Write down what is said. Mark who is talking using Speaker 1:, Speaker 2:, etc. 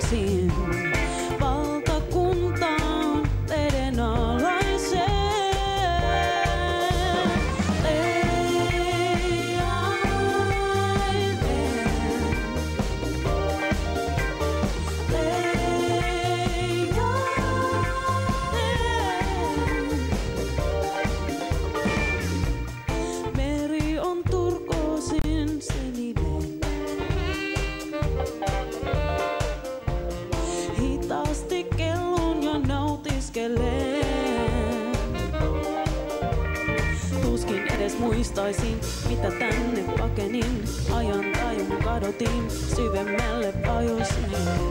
Speaker 1: seeing askeleen. Tuskin edes muistaisin, mitä tänne pakenin. Ajan tajun kadotin, syvemmälle pajusin.